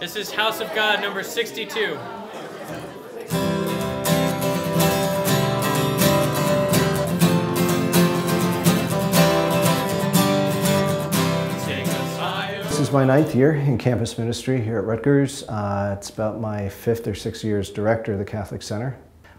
This is House of God number 62. This is my ninth year in campus ministry here at Rutgers. Uh, it's about my fifth or sixth year as director of the Catholic Center.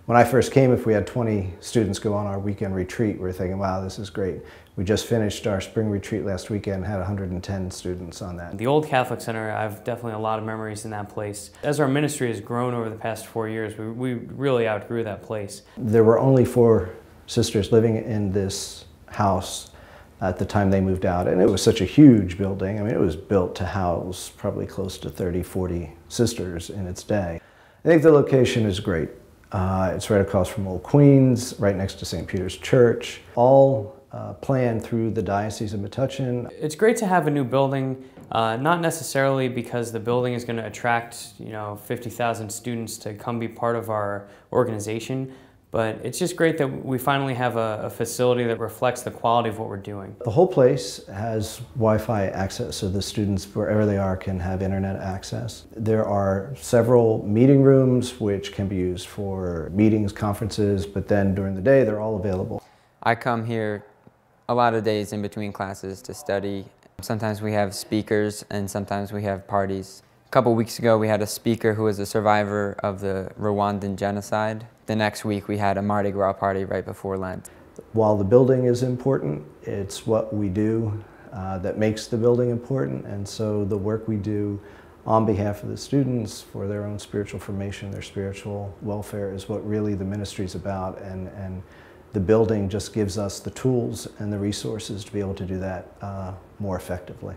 When I first came, if we had 20 students go on our weekend retreat, we are thinking, wow, this is great. We just finished our spring retreat last weekend, had 110 students on that. The old Catholic Center, I have definitely a lot of memories in that place. As our ministry has grown over the past four years, we, we really outgrew that place. There were only four sisters living in this house at the time they moved out. And it was such a huge building. I mean, it was built to house probably close to 30, 40 sisters in its day. I think the location is great. Uh, it's right across from Old Queens, right next to St. Peter's Church, all uh, planned through the Diocese of Metuchen. It's great to have a new building, uh, not necessarily because the building is going to attract, you know, 50,000 students to come be part of our organization, but it's just great that we finally have a, a, facility that reflects the quality of what we're doing. The whole place has Wi-Fi access, so the students, wherever they are, can have internet access. There are several meeting rooms which can be used for meetings, conferences, but then during the day they're all available. I come here a lot of days in between classes to study. Sometimes we have speakers and sometimes we have parties. Couple weeks ago we had a speaker who was a survivor of the Rwandan genocide the next week we had a Mardi Gras party right before Lent. While the building is important, it's what we do uh, that makes the building important. And so the work we do on behalf of the students for their own spiritual formation, their spiritual welfare is what really the ministry is about. And, and the building just gives us the tools and the resources to be able to do that uh, more effectively.